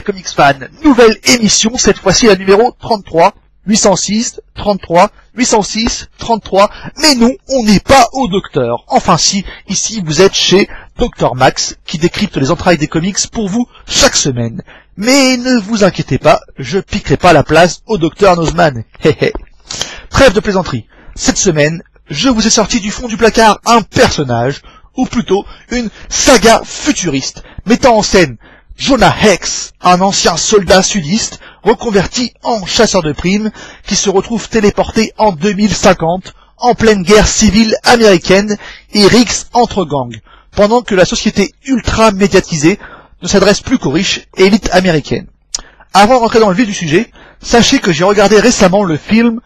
Comics fans, nouvelle émission, cette fois-ci la numéro 33, 806, 33, 806, 33, mais non, on n'est pas au docteur. Enfin si, ici vous êtes chez Dr Max, qui décrypte les entrailles des comics pour vous chaque semaine. Mais ne vous inquiétez pas, je piquerai pas la place au docteur Nozman. Trêve de plaisanterie. Cette semaine, je vous ai sorti du fond du placard un personnage, ou plutôt une saga futuriste, mettant en scène Jonah Hex, un ancien soldat sudiste reconverti en chasseur de primes, qui se retrouve téléporté en 2050 en pleine guerre civile américaine et Rix entre gangs, pendant que la société ultra médiatisée ne s'adresse plus qu'aux riches élites américaines. Avant de rentrer dans le vif du sujet, sachez que j'ai regardé récemment le film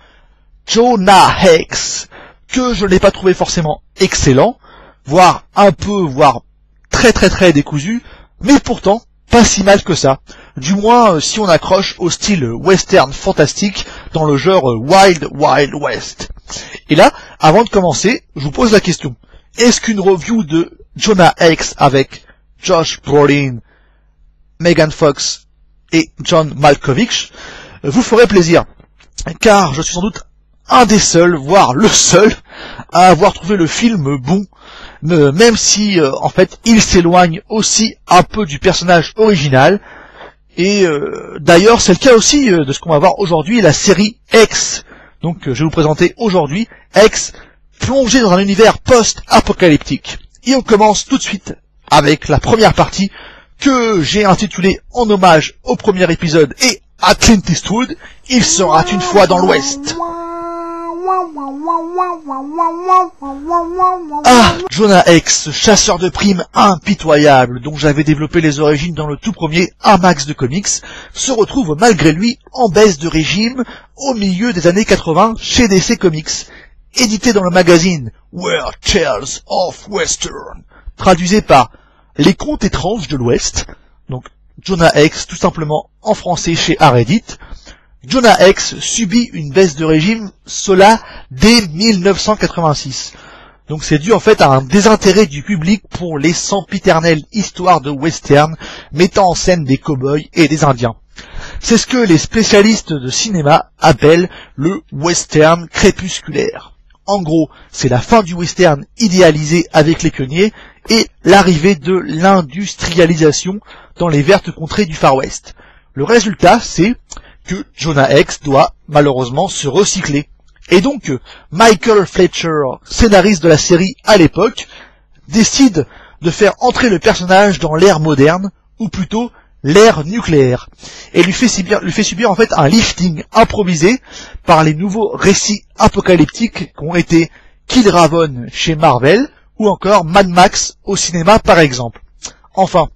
Jonah Hex, que je n'ai pas trouvé forcément excellent, voire un peu, voire très très très décousu, mais pourtant pas si mal que ça. Du moins euh, si on accroche au style western fantastique dans le genre euh, Wild Wild West. Et là, avant de commencer, je vous pose la question. Est-ce qu'une review de Jonah Hex avec Josh Brolin, Megan Fox et John Malkovich vous ferait plaisir? Car je suis sans doute un des seuls, voire le seul, à avoir trouvé le film bon, même si euh, en fait il s'éloigne aussi un peu du personnage original. Et euh, d'ailleurs c'est le cas aussi euh, de ce qu'on va voir aujourd'hui, la série X. Donc je vais vous présenter aujourd'hui X, plongé dans un univers post-apocalyptique. Et on commence tout de suite avec la première partie que j'ai intitulée en hommage au premier épisode et à Clint Eastwood, il sera une fois dans l'Ouest. Ah, Jonah X, chasseur de primes impitoyable, dont j'avais développé les origines dans le tout premier Un Max de comics, se retrouve malgré lui en baisse de régime au milieu des années 80 chez DC Comics, édité dans le magazine Weird Tales of Western, traduisé par Les Contes étranges de l'Ouest, donc Jonah X tout simplement en français chez Aredit, Jonah X subit une baisse de régime, cela dès 1986. Donc c'est dû en fait à un désintérêt du public pour les sempiternelles histoires de western mettant en scène des cow-boys et des indiens. C'est ce que les spécialistes de cinéma appellent le western crépusculaire. En gros, c'est la fin du western idéalisé avec les pionniers et l'arrivée de l'industrialisation dans les vertes contrées du Far West. Le résultat, c'est que Jonah X doit malheureusement se recycler. Et donc, Michael Fletcher, scénariste de la série à l'époque, décide de faire entrer le personnage dans l'ère moderne, ou plutôt l'ère nucléaire, et lui fait, subir, en fait un lifting improvisé par les nouveaux récits apocalyptiques qu'ont été Kill Raven chez Marvel, ou encore Mad Max au cinéma par exemple. Enfin,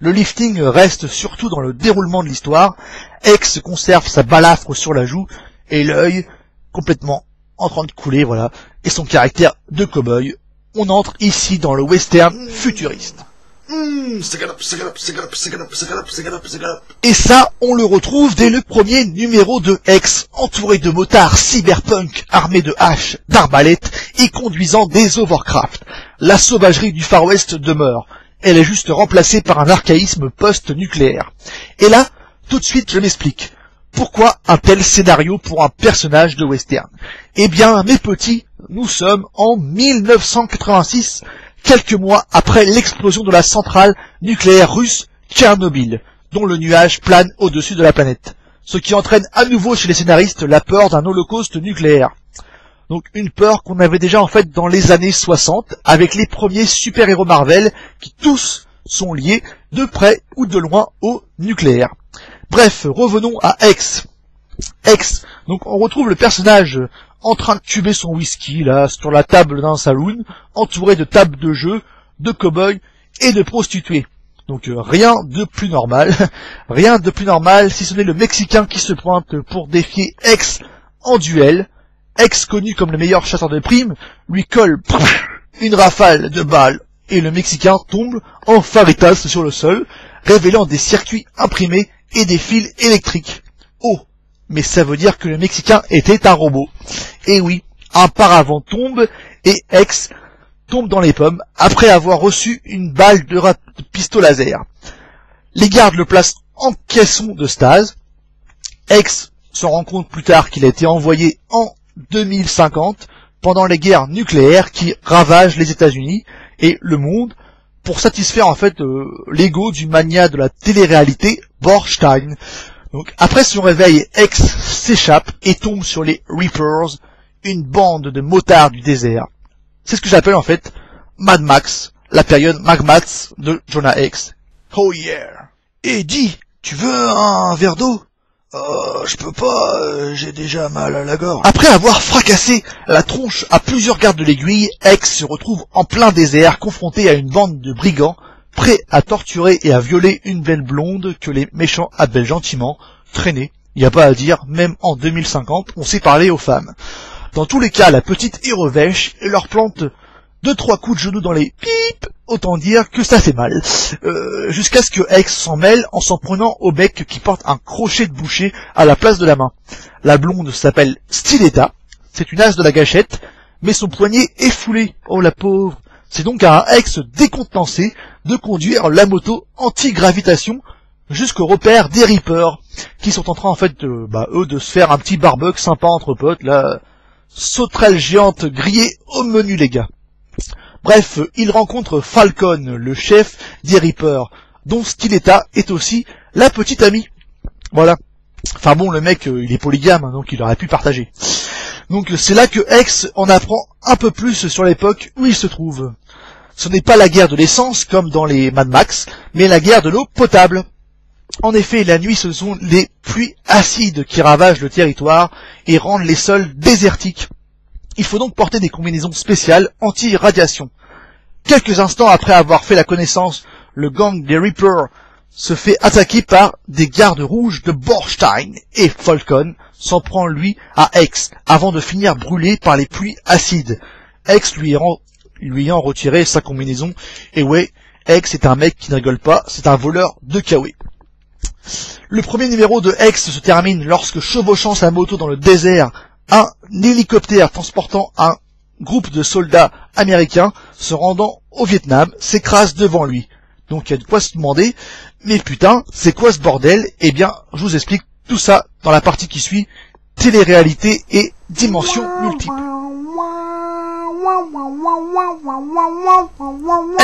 le lifting reste surtout dans le déroulement de l'histoire. X conserve sa balafre sur la joue et l'œil complètement en train de couler, voilà, et son caractère de cow-boy. On entre ici dans le western futuriste. Et ça, on le retrouve dès le premier numéro de X, entouré de motards cyberpunk armés de haches, d'arbalètes et conduisant des overcraft. La sauvagerie du Far West demeure elle est juste remplacée par un archaïsme post-nucléaire. Et là, tout de suite, je m'explique. Pourquoi un tel scénario pour un personnage de western? Eh bien, mes petits, nous sommes en 1986, quelques mois après l'explosion de la centrale nucléaire russe Tchernobyl, dont le nuage plane au-dessus de la planète, ce qui entraîne à nouveau chez les scénaristes la peur d'un holocauste nucléaire. Donc une peur qu'on avait déjà en fait dans les années 60 avec les premiers super-héros Marvel qui tous sont liés de près ou de loin au nucléaire. Bref, revenons à X. X, donc on retrouve le personnage en train de tuber son whisky là sur la table d'un saloon, entouré de tables de jeu, de cow-boys et de prostituées. Donc euh, rien de plus normal, rien de plus normal si ce n'est le Mexicain qui se pointe pour défier X en duel ex-connu comme le meilleur chasseur de primes, lui colle une rafale de balles et le Mexicain tombe en faritas sur le sol, révélant des circuits imprimés et des fils électriques. Oh, mais ça veut dire que le Mexicain était un robot. Et oui, un paravent tombe et Ex tombe dans les pommes après avoir reçu une balle de, pistolet laser. Les gardes le placent en caisson de stase. X se rend compte plus tard qu'il a été envoyé en 2050 pendant les guerres nucléaires qui ravagent les États-Unis et le monde pour satisfaire en fait euh, l'ego du mania de la télé-réalité Borstein. Donc après son réveil, X s'échappe et tombe sur les Reapers, une bande de motards du désert. C'est ce que j'appelle en fait Mad Max, la période Mad Max de Jonah X. Oh yeah. Et dis, tu veux un verre d'eau? Oh, je peux pas, euh, j'ai déjà mal à la gorge. Après avoir fracassé la tronche à plusieurs gardes de l'aiguille, X se retrouve en plein désert, confronté à une bande de brigands, prêts à torturer et à violer une belle blonde que les méchants appellent gentiment traîner. Il n'y a pas à dire, même en 2050, on sait parler aux femmes. Dans tous les cas, la petite Hérovèche leur plante deux trois coups de genoux dans les pip, autant dire que ça fait mal. Euh, Jusqu'à ce que X s'en mêle en s'en prenant au bec qui porte un crochet de boucher à la place de la main. La blonde s'appelle Stiletta, c'est une as de la gâchette, mais son poignet est foulé. Oh la pauvre. C'est donc à un X décontenancé de conduire la moto anti-gravitation jusqu'au repère des Reapers, qui sont en train en fait de, bah, eux de se faire un petit barbecue sympa entre potes, là, sauterelle géante grillée au menu les gars. Bref, il rencontre Falcon, le chef des Reapers, dont Stiletta est aussi la petite amie. Voilà. Enfin bon, le mec, euh, il est polygame, hein, donc il aurait pu partager. Donc c'est là que X en apprend un peu plus sur l'époque où il se trouve. Ce n'est pas la guerre de l'essence comme dans les Mad Max, mais la guerre de l'eau potable. En effet, la nuit, ce sont les pluies acides qui ravagent le territoire et rendent les sols désertiques. Il faut donc porter des combinaisons spéciales anti-radiation. Quelques instants après avoir fait la connaissance, le gang des Reapers se fait attaquer par des gardes rouges de Borstein et Falcon s'en prend lui à X avant de finir brûlé par les pluies acides. X lui ayant, retiré sa combinaison et ouais, X est un mec qui ne rigole pas, c'est un voleur de Kawe. Le premier numéro de X se termine lorsque chevauchant sa moto dans le désert, un hélicoptère transportant un groupe de soldats américains se rendant au Vietnam s'écrase devant lui. Donc il y a de quoi se demander, mais putain, c'est quoi ce bordel? Eh bien, je vous explique tout ça dans la partie qui suit, télé-réalité et dimension multiple.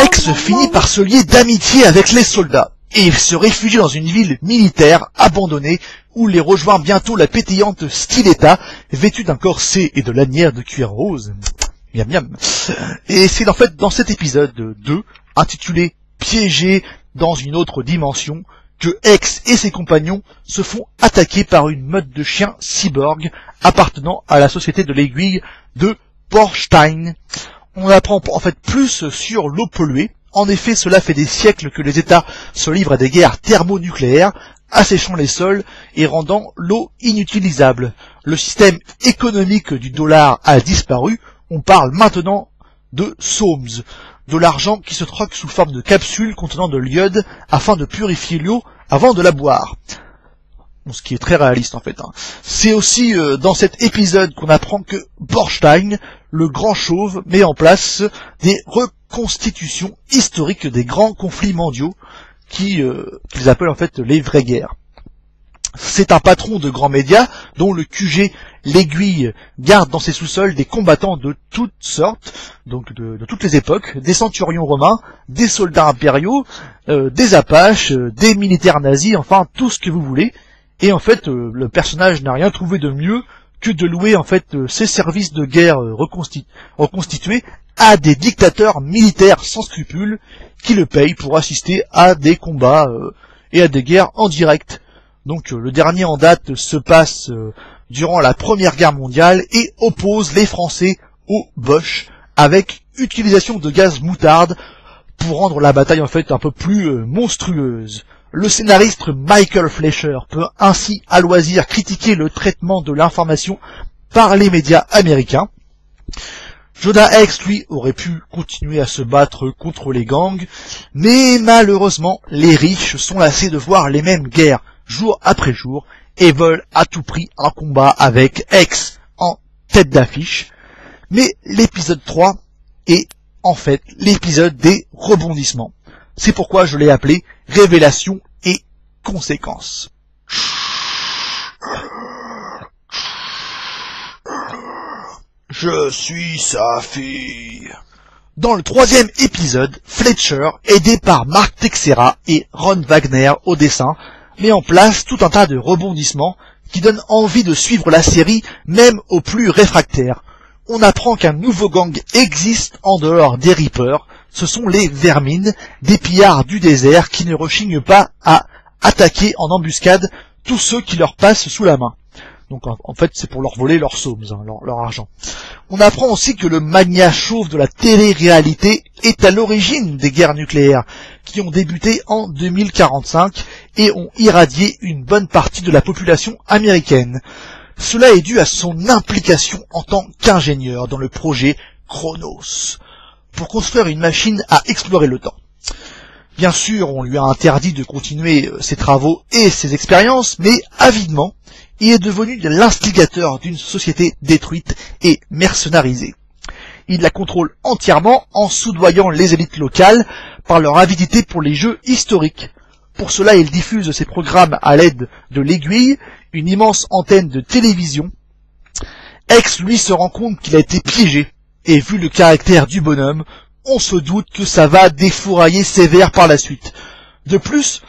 X finit par se lier d'amitié avec les soldats et se réfugie dans une ville militaire abandonnée où les rejoint bientôt la pétillante Stiletta, vêtue d'un corset et de lanières de cuir rose. Miam miam. Et c'est en fait dans cet épisode 2, intitulé Piégé dans une autre dimension, que X et ses compagnons se font attaquer par une meute de chiens cyborgs appartenant à la société de l'aiguille de Borstein. On apprend en fait plus sur l'eau polluée. En effet, cela fait des siècles que les États se livrent à des guerres thermonucléaires, asséchant les sols et rendant l'eau inutilisable. Le système économique du dollar a disparu. On parle maintenant de SOMS, de l'argent qui se troque sous forme de capsules contenant de l'iode afin de purifier l'eau avant de la boire. Ce qui est très réaliste en fait. hein. C'est aussi euh, dans cet épisode qu'on apprend que Borstein, le grand chauve, met en place des reconstitutions historiques des grands conflits mondiaux euh, qu'ils appellent en fait les vraies guerres. C'est un patron de grands médias dont le QG l'aiguille garde dans ses sous-sols des combattants de toutes sortes, donc de, toutes les époques, des centurions romains, des soldats impériaux, euh, des apaches, des militaires nazis, enfin tout ce que vous voulez. Et en fait, euh, le personnage n'a rien trouvé de mieux que de louer en fait euh, ses services de guerre euh, reconsti- reconstitués à des dictateurs militaires sans scrupules qui le payent pour assister à des combats et à des guerres en direct. Donc le dernier en date se passe durant la Première Guerre mondiale et oppose les Français aux Boches avec utilisation de gaz moutarde pour rendre la bataille en fait un peu plus monstrueuse. Le scénariste Michael Fleischer peut ainsi à loisir critiquer le traitement de l'information par les médias américains. Jonah X, lui, aurait pu continuer à se battre contre les gangs, mais malheureusement, les riches sont lassés de voir les mêmes guerres jour après jour et veulent à tout prix un combat avec X en tête d'affiche. Mais l'épisode 3 est en fait l'épisode des rebondissements. C'est pourquoi je l'ai appelé Révélation et conséquences. Je suis sa fille. Dans le troisième épisode, Fletcher, aidé par Mark Texera et Ron Wagner au dessin, met en place tout un tas de rebondissements qui donnent envie de suivre la série même aux plus réfractaires. On apprend qu'un nouveau gang existe en dehors des Reapers, ce sont les Vermines, des pillards du désert qui ne rechignent pas à attaquer en embuscade tous ceux qui leur passent sous la main. Donc en, fait c'est pour leur voler leurs sommes, hein, leur, argent. On apprend aussi que le mania chauve de la télé-réalité est à l'origine des guerres nucléaires qui ont débuté en 2045 et ont irradié une bonne partie de la population américaine. Cela est dû à son implication en tant qu'ingénieur dans le projet Chronos, pour construire une machine à explorer le temps. Bien sûr, on lui a interdit de continuer euh, ses travaux et ses expériences, mais avidement, il est devenu l'instigateur d'une société détruite et mercenarisée. Il la contrôle entièrement en soudoyant les élites locales par leur avidité pour les jeux historiques. Pour cela, il diffuse ses programmes à l'aide de l'aiguille, une immense antenne de télévision. X, lui, se rend compte qu'il a été piégé, et vu le caractère du bonhomme, on se doute que ça va défourailler sévère par la suite. De plus,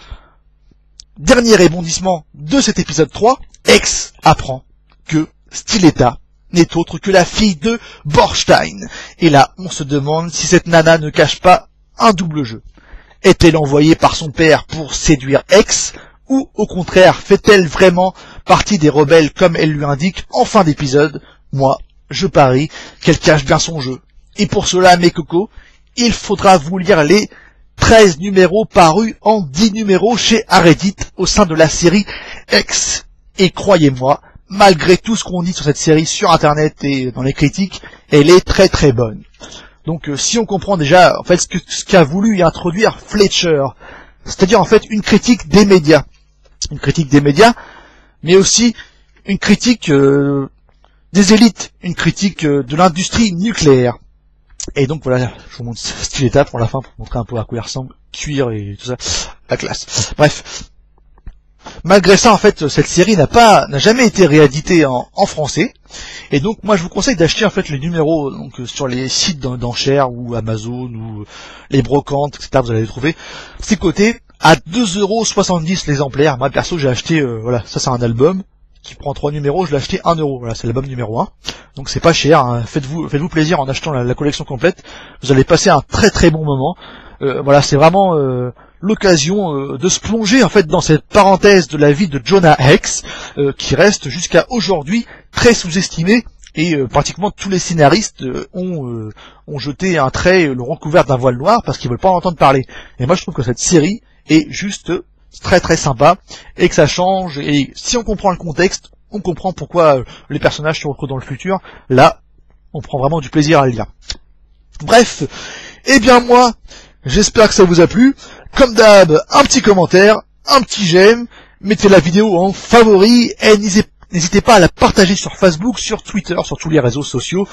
dernier rebondissement de cet épisode 3, X apprend que Stiletta n'est autre que la fille de Borstein. Et là, on se demande si cette nana ne cache pas un double jeu. Est-elle envoyée par son père pour séduire X ou au contraire fait-elle vraiment partie des rebelles comme elle lui indique en fin d'épisode? Moi, je parie qu'elle cache bien son jeu. Et pour cela, mes cocos, il faudra vous lire les 13 numéros parus en 10 numéros chez Aredit au sein de la série X. Et croyez-moi, malgré tout ce qu'on dit sur cette série sur internet et dans les critiques, elle est très très bonne. Donc euh, si on comprend déjà en fait ce qu'a voulu y introduire Fletcher, c'est-à-dire en fait une critique des médias, une critique des médias, mais aussi une critique euh, des élites, une critique euh, de l'industrie nucléaire. Et donc voilà, je vous montre ce qu'il pour la fin, pour montrer un peu à quoi il ressemble, cuir et tout ça, la classe. Bref, Malgré ça, en fait, cette série n'a pas, n'a jamais été rééditée en, français. Et donc, moi, je vous conseille d'acheter en fait les numéros donc sur les sites d'enchères ou Amazon ou les brocantes, etc. Vous allez les trouver. Ces côtés à 2,70€ l'exemplaire. Moi, perso, j'ai acheté, euh, voilà, ça c'est un album qui prend trois numéros. Je l'ai acheté 1 euro. Voilà, c'est l'album numéro 1. Donc c'est pas cher. Hein. Faites-vous, faites-vous plaisir en achetant la, collection complète. Vous allez passer un très très bon moment. voilà, c'est vraiment l'occasion euh, de se plonger en fait dans cette parenthèse de la vie de Jonah Hex, euh, qui reste jusqu'à aujourd'hui très sous-estimé et euh, pratiquement tous les scénaristes ont, ont jeté un trait, l'ont recouvert d'un voile noir parce qu'ils veulent pas en entendre parler. Et moi je trouve que cette série est juste très très sympa et que ça change et si on comprend le contexte, on comprend pourquoi les personnages se retrouvent dans le futur. Là, on prend vraiment du plaisir à le lire. Bref, eh bien moi, j'espère que ça vous a plu. Comme d'hab, un petit commentaire, un petit j'aime, mettez la vidéo en favori et n'hésitez pas à la partager sur Facebook, sur Twitter, sur tous les réseaux sociaux.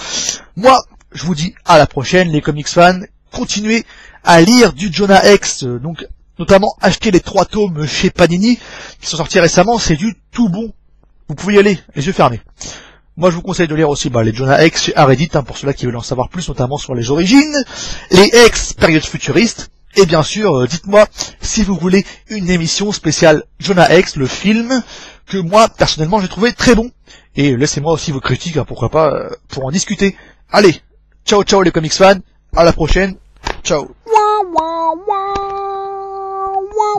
Moi, je vous dis à la prochaine les comics fans. Continuez à lire du Jonah X, donc notamment acheter les trois tomes chez Panini qui sont sortis récemment, c'est du tout bon. Vous pouvez y aller, les yeux fermés. Moi, je vous conseille de lire aussi bah, les Jonah X chez Reddit, hein, pour ceux-là qui veulent en savoir plus, notamment sur les origines, les X période futuriste, et bien sûr, euh, dites-moi si vous voulez une émission spéciale Jonah X, le film, que moi, personnellement, j'ai trouvé très bon. Et laissez-moi aussi vos critiques, hein, pourquoi pas, euh, pour en discuter. Allez, ciao ciao les comics fans, à la prochaine, ciao.